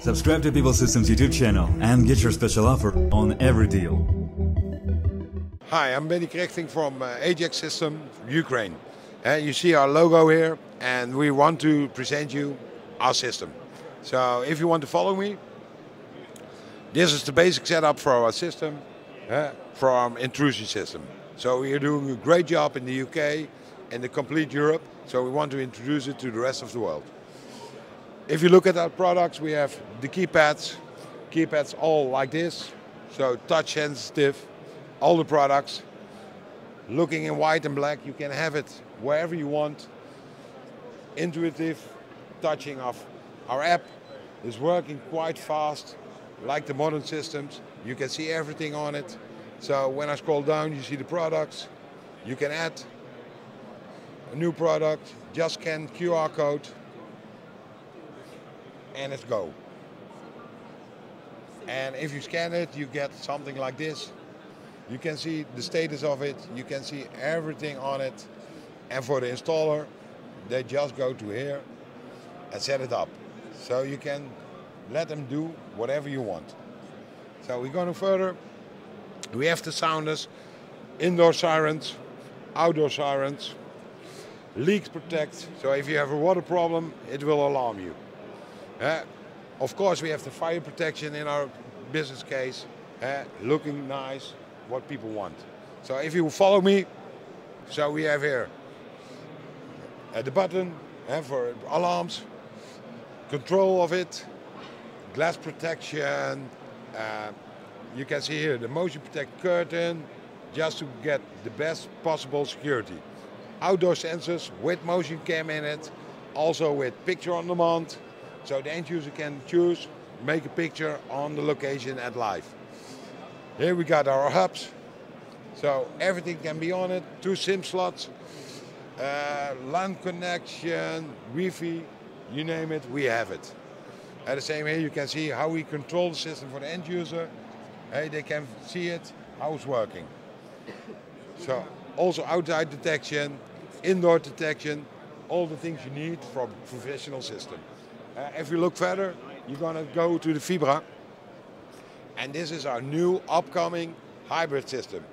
Subscribe to Pipl Systems YouTube channel and get your special offer on every deal. Hi, I'm Benny Krechting from uh, Ajax System, Ukraine. Uh, you see our logo here, and we want to present you our system. So if you want to follow me, this is the basic setup for our system, uh, for our intrusion system. So we are doing a great job in the UK and the complete Europe, so we want to introduce it to the rest of the world. If you look at our products, we have the keypads, keypads all like this, so touch sensitive, all the products. Looking in white and black, you can have it wherever you want. Intuitive touching of our app is working quite fast, like the modern systems. You can see everything on it. So when I scroll down, you see the products. You can add a new product, just scan QR code, and it's go. And if you scan it, you get something like this. You can see the status of it, you can see everything on it. And for the installer, they just go to here and set it up. So you can let them do whatever you want. So we're going further. We have the sounders, indoor sirens, outdoor sirens, leaks protect. So if you have a water problem, it will alarm you. Uh, of course, we have the fire protection in our business case, uh, looking nice, what people want. So if you follow me, so we have here uh, the button uh, for alarms, control of it, glass protection. Uh, you can see here the motion protect curtain, just to get the best possible security. Outdoor sensors with motion cam in it, also with picture on demand. So the end user can choose, make a picture on the location at live. Here we got our hubs. So everything can be on it, two SIM slots, uh, LAN connection, Wi-Fi, you name it, we have it. At the same here you can see how we control the system for the end user. Hey, they can see it, how it's working. So also outside detection, indoor detection, all the things you need from professional system. Uh, if you look further, you're going to go to the Fibra. And this is our new upcoming hybrid system.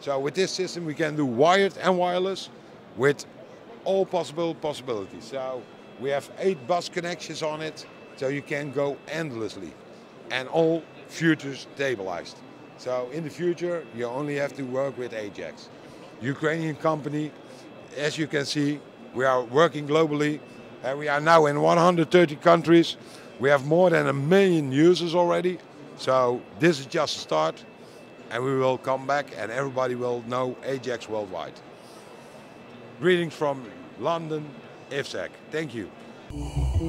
So with this system we can do wired and wireless with all possible possibilities. So we have eight bus connections on it, so you can go endlessly. And all future stabilized. So in the future you only have to work with Ajax. Ukrainian company, as you can see, we are working globally uh, we are now in 130 countries. We have more than a million users already. So this is just a start. And we will come back and everybody will know Ajax worldwide. Greetings from London, IFSEC. Thank you.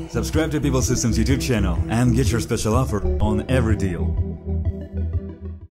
Subscribe to Pipl Systems YouTube channel and get your special offer on every deal.